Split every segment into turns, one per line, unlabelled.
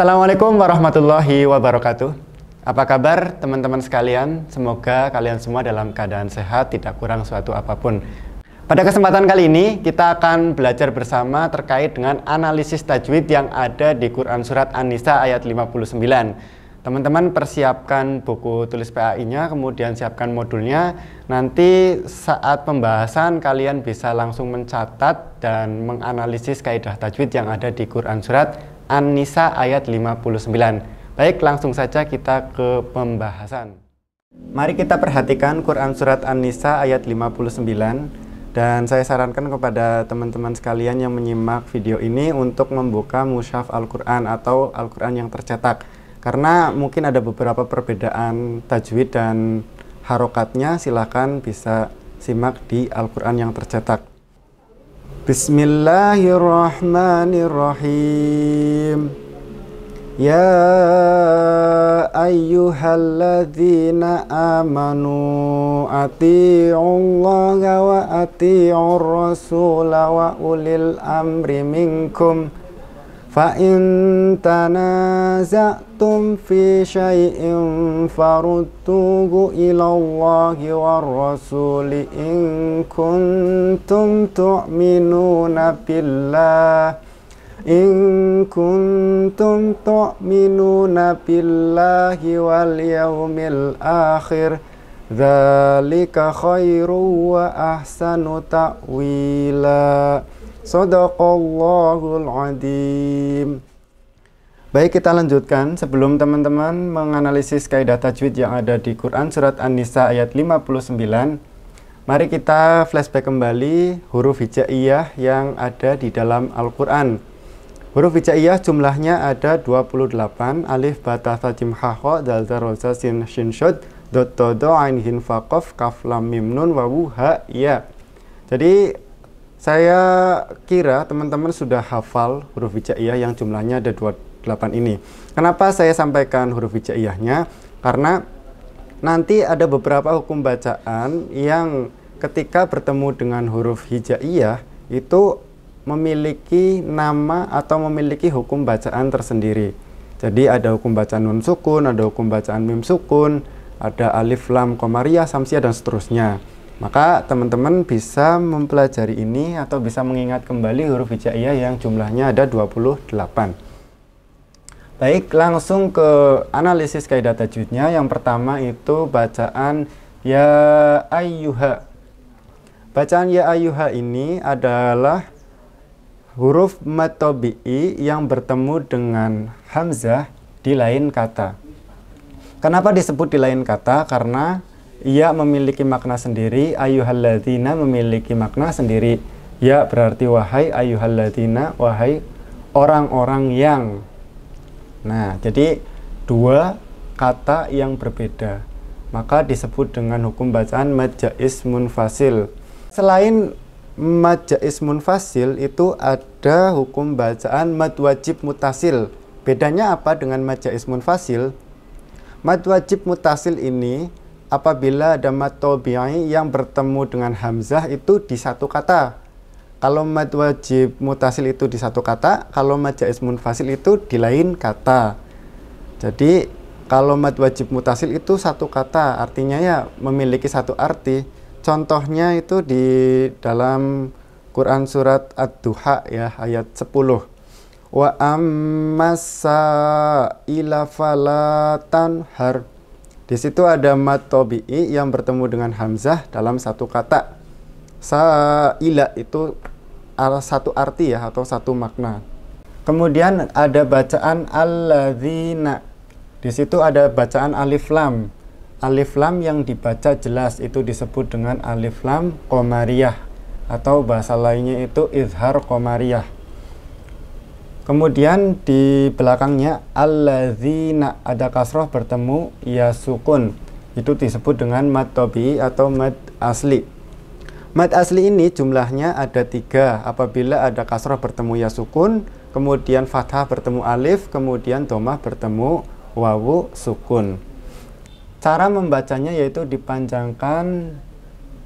Assalamualaikum warahmatullahi wabarakatuh. Apa kabar teman-teman sekalian? Semoga kalian semua dalam keadaan sehat, tidak kurang suatu apa pun. Pada kesempatan kali ini kita akan belajar bersama terkait dengan analisis tajwid yang ada di Quran Surat An-Nisa ayat 59. Teman-teman persiapkan buku tulis PAI-nya, kemudian siapkan modulnya. Nanti saat pembahasan kalian bisa langsung mencatat dan menganalisis kaidah tajwid yang ada di Quran Surat An-Nisa ayat 59. Baik, langsung saja kita ke pembahasan. Mari kita perhatikan Quran Surat An-Nisa ayat 59 dan saya sarankan kepada teman-teman sekalian yang menyimak video ini untuk membuka mushaf Al-Quran atau Al-Quran yang tercetak karena mungkin ada beberapa perbedaan tajwid dan harokatnya silahkan bisa simak di Al-Quran yang tercetak Bismillahirrahmanirrahim. Ya ayyuhalladzina amanu ati'ullaha wa ati'ur rasula wa ulil amri minkum فإن تنازعتم في شيء فردوه إلى الله والرسول إن كنتم تؤمنون بالله إن كنتم تؤمنون بالله واليوم الآخر ذلك خير وأحسن تأويلاً. Sadaqallahul adim. Baik, kita lanjutkan. Sebelum teman-teman menganalisis kaidah tajwid yang ada di Quran surat An-Nisa ayat 59, mari kita flashback kembali huruf hijaiyah yang ada di dalam Al-Quran. Huruf hijaiyah jumlahnya ada 28, alif, bata, tajim, haho, dal, roza, sin, shin, shud, dot, todo, ain, hin, faqaf, kaf, lam, mim, nun, wawu, ha, ya. Jadi saya kira teman-teman sudah hafal huruf hijaiyah yang jumlahnya ada 28 ini. Kenapa saya sampaikan huruf hijaiyahnya? Karena nanti ada beberapa hukum bacaan yang ketika bertemu dengan huruf hijaiyah itu memiliki nama atau memiliki hukum bacaan tersendiri. Jadi ada hukum bacaan nun sukun, ada hukum bacaan mim sukun, ada alif lam komariah, samsiah dan seterusnya. Maka teman-teman bisa mempelajari ini atau bisa mengingat kembali huruf hijaiyah yang jumlahnya ada 28. Baik, langsung ke analisis kaidah tajwidnya. Yang pertama itu bacaan ya ayyuha. Bacaan ya ayyuha ini adalah huruf matobi'i yang bertemu dengan hamzah di lain kata. Kenapa disebut di lain kata? Karena ia memiliki makna sendiri, ayuhalladzina memiliki makna sendiri. Ya berarti wahai ayuhalladzina, wahai orang-orang yang. Nah, jadi dua kata yang berbeda. Maka disebut dengan hukum bacaan majais munfasil. Selain majais munfasil itu ada hukum bacaan mad wajib mutasil. Bedanya apa dengan majais munfasil? Mad wajib mutasil ini apabila ada tobi'i yang bertemu dengan hamzah itu di satu kata. Kalau mad wajib mutasil itu di satu kata, kalau mad jaiz munfasil itu di lain kata. Jadi kalau mad wajib mutasil itu satu kata, artinya ya memiliki satu arti. Contohnya itu di dalam Quran surat Ad-Duha ya ayat 10. Wa ammasa ila falatan har di situ ada mat tobi'i yang bertemu dengan hamzah dalam satu kata. Sa'ila itu satu arti ya atau satu makna. Kemudian ada bacaan alladzina. Di situ ada bacaan alif lam. Alif lam yang dibaca jelas itu disebut dengan alif lam komariah atau bahasa lainnya itu izhar komariah. Kemudian di belakangnya alladzina ada kasroh bertemu ya sukun. Itu disebut dengan mad tobi atau mad asli. Mad asli ini jumlahnya ada tiga. Apabila ada kasroh bertemu ya sukun, kemudian fathah bertemu alif, kemudian domah bertemu wawu sukun. Cara membacanya yaitu dipanjangkan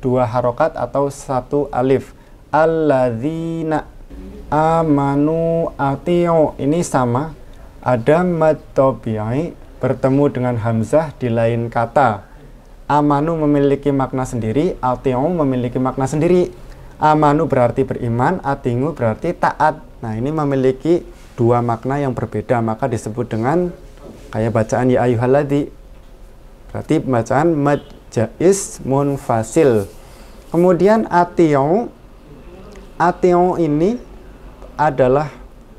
dua harokat atau satu alif. Alladzina amanu atio ini sama ada mad tabi'i bertemu dengan hamzah di lain kata. Amanu memiliki makna sendiri, ati'u memiliki makna sendiri. Amanu berarti beriman, atingu berarti taat. Nah, ini memiliki dua makna yang berbeda, maka disebut dengan kayak bacaan ya ayuhalladzi. Berarti bacaan mad jais munfasil. Kemudian ati'u ati'u ini adalah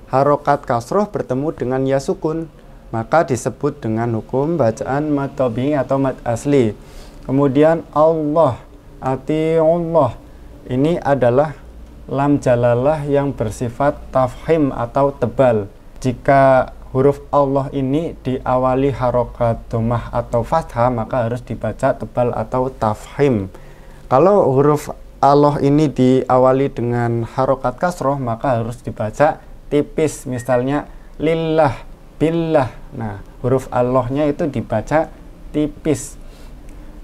harokat kasroh bertemu dengan ya sukun maka disebut dengan hukum bacaan mad atau mad asli. Kemudian Allah ati Allah ini adalah lam jalalah yang bersifat tafhim atau tebal. Jika huruf Allah ini diawali harokat domah atau fathah maka harus dibaca tebal atau tafhim. Kalau huruf Allah ini diawali dengan harokat kasroh maka harus dibaca tipis. Misalnya lillah billah. Nah huruf Allahnya itu dibaca tipis.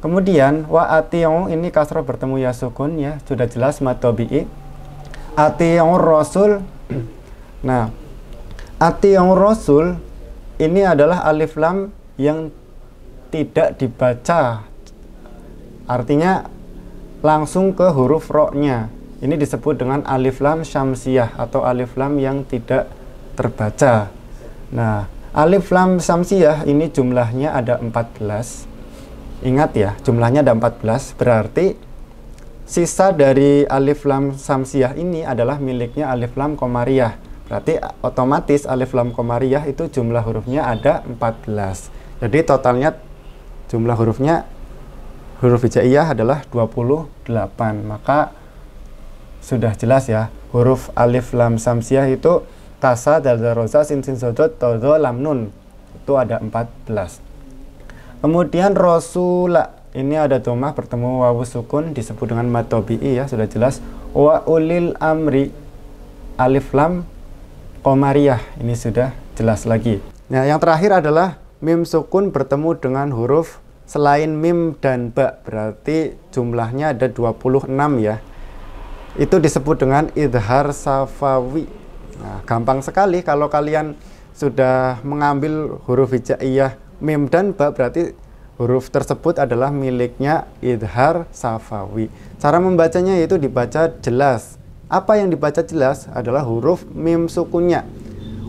Kemudian wa ati'u ini kasroh bertemu ya sukun ya. Sudah jelas matobi'i. Ati'u rasul. Nah ati'u rasul ini adalah alif lam yang tidak dibaca. Artinya langsung ke huruf ro-nya ini disebut dengan alif lam syamsiyah atau alif lam yang tidak terbaca. Nah, alif lam syamsiyah ini jumlahnya ada 14. Ingat ya, jumlahnya ada 14, berarti sisa dari alif lam syamsiyah ini adalah miliknya alif lam komariah. Berarti otomatis alif lam komariah itu jumlah hurufnya ada 14. Jadi totalnya jumlah hurufnya huruf hijaiyah adalah 28. Maka sudah jelas ya huruf alif lam samsiah itu tasa dal rosa sin sin sodot todo lam nun. Itu ada 14 kemudian rosula ini ada domah bertemu wawu sukun disebut dengan matobi'i ya sudah jelas. Wa ulil amri alif lam komariah ini sudah jelas lagi. Nah yang terakhir adalah mim sukun bertemu dengan huruf selain mim dan ba berarti jumlahnya ada 26 ya itu disebut dengan idhar safawi. Nah, gampang sekali kalau kalian sudah mengambil huruf hijaiyah mim dan ba berarti huruf tersebut adalah miliknya idhar safawi. Cara membacanya yaitu dibaca jelas. Apa yang dibaca jelas adalah huruf mim sukunnya.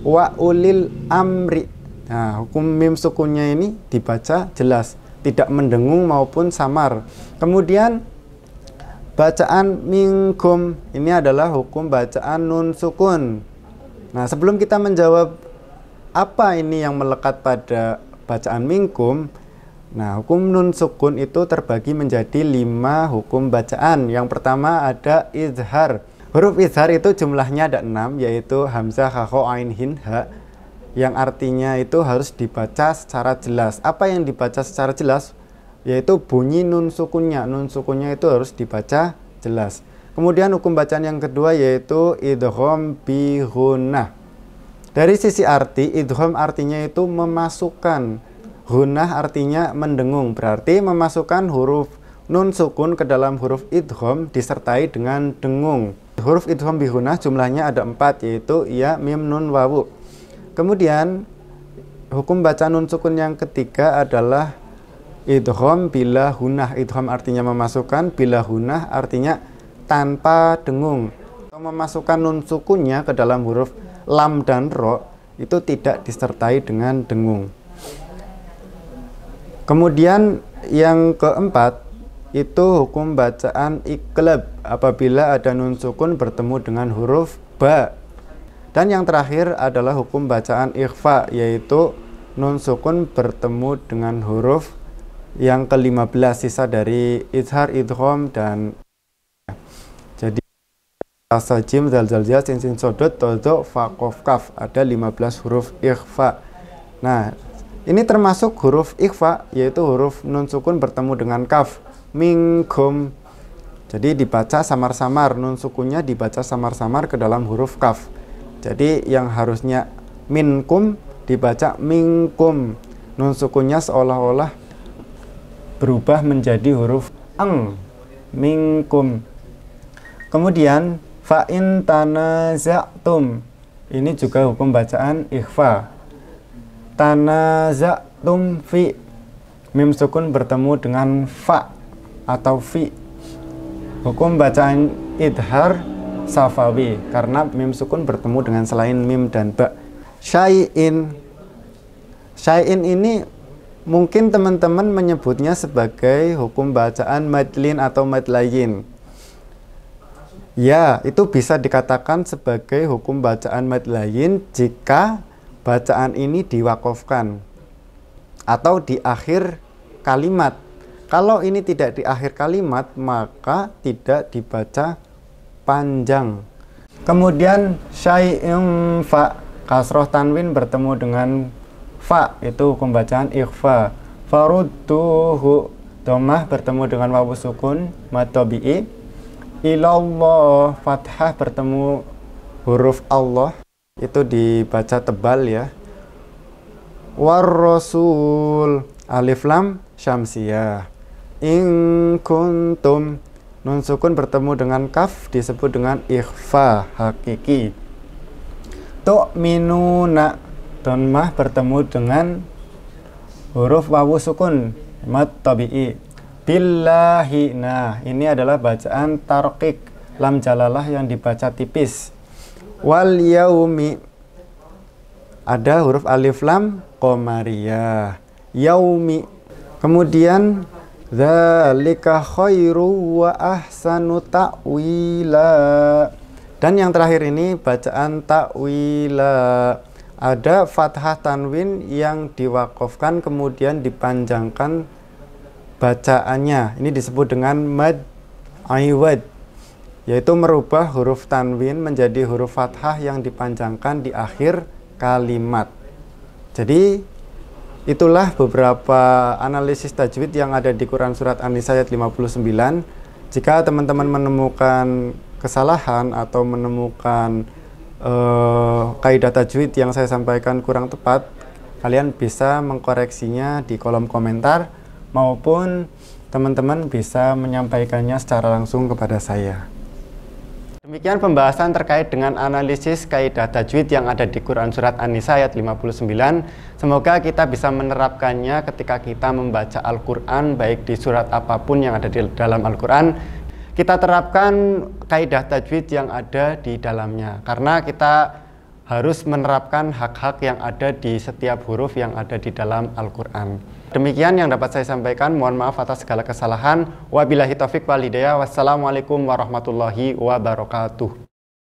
Wa ulil amri. Nah, hukum mim sukunnya ini dibaca jelas, tidak mendengung maupun samar. Kemudian Bacaan mingkum ini adalah hukum bacaan nun sukun. Nah, sebelum kita menjawab apa ini yang melekat pada bacaan mingkum, nah hukum nun sukun itu terbagi menjadi lima hukum bacaan. Yang pertama ada izhar. Huruf izhar itu jumlahnya ada enam, yaitu hamzah, kho, ain, hin, ha, yang artinya itu harus dibaca secara jelas. Apa yang dibaca secara jelas? yaitu bunyi nun sukunnya. Nun sukunnya itu harus dibaca jelas. Kemudian hukum bacaan yang kedua yaitu idgham bi Dari sisi arti, idgham artinya itu memasukkan. Hunah artinya mendengung, berarti memasukkan huruf nun sukun ke dalam huruf idgham disertai dengan dengung. Huruf idgham bi jumlahnya ada empat yaitu ya, mim, nun, wawu. Kemudian hukum bacaan nun sukun yang ketiga adalah idhom bila hunah. Idhom artinya memasukkan bila hunah artinya tanpa dengung. Atau memasukkan nun sukunya ke dalam huruf lam dan ro itu tidak disertai dengan dengung. Kemudian yang keempat itu hukum bacaan iklab. Apabila ada nun sukun bertemu dengan huruf ba dan yang terakhir adalah hukum bacaan ikhfa yaitu nun sukun bertemu dengan huruf yang ke-15 sisa dari izhar idgham dan jadi rasa jim zal zal sin sin sodot todo fa kof kaf. Ada 15 huruf ikhfa. Nah ini termasuk huruf ikhfa yaitu huruf nun sukun bertemu dengan kaf. Minkum jadi dibaca samar-samar. Nun sukunnya dibaca samar-samar ke dalam huruf kaf jadi yang harusnya minkum dibaca minkum nun sukunnya seolah-olah berubah menjadi huruf eng minkum kemudian fa'in tanaza'tum. Ini juga hukum bacaan ikhfa. Tanaza'tum fi. Mim sukun bertemu dengan fa atau fi. Hukum bacaan idhar safawi karena mim sukun bertemu dengan selain mim dan ba syai'in syai'in ini mungkin teman-teman menyebutnya sebagai hukum bacaan madlin atau madlayin ya itu bisa dikatakan sebagai hukum bacaan madlayin jika bacaan ini diwakafkan atau di akhir kalimat. Kalau ini tidak di akhir kalimat, maka tidak dibaca panjang. Kemudian syai'in fa kasroh tanwin bertemu dengan fa itu hukum bacaan ikhfa. Farudduhu domah bertemu dengan wawu sukun matobi'i. Ilallah fathah bertemu huruf Allah itu dibaca tebal ya war rasul alif lam syamsiyah in kuntum nun sukun bertemu dengan kaf disebut dengan ikhfa hakiki. Tu'minuna mah bertemu dengan huruf wawu sukun mat tabi'i. Billahi nah ini adalah bacaan tarqiq lam jalalah yang dibaca tipis. Wal yaumi ada huruf alif lam qamariyah yaumi kemudian zalika khairu wa ahsanu ta'wila. Dan yang terakhir ini bacaan ta'wila. Ada fathah tanwin yang diwakafkan kemudian dipanjangkan bacaannya. Ini disebut dengan mad aiwad yaitu merubah huruf tanwin menjadi huruf fathah yang dipanjangkan di akhir kalimat. Jadi itulah beberapa analisis tajwid yang ada di Quran surat An-Nisa ayat 59. Jika teman-teman menemukan kesalahan atau menemukan uh, kaidah tajwid yang saya sampaikan kurang tepat, kalian bisa mengkoreksinya di kolom komentar maupun teman-teman bisa menyampaikannya secara langsung kepada saya. Demikian pembahasan terkait dengan analisis kaidah tajwid yang ada di Quran Surat An-Nisa ayat 59. Semoga kita bisa menerapkannya ketika kita membaca Al-Quran, baik di surat apa pun yang ada di dalam Al-Quran. Kita terapkan kaidah tajwid yang ada di dalamnya, karena kita harus menerapkan hak-hak yang ada di setiap huruf yang ada di dalam Al-Quran. Demikian yang dapat saya sampaikan. Mohon maaf atas segala kesalahan. Wabillahi taufik walhidayah. Wassalamualaikum warahmatullahi wabarakatuh.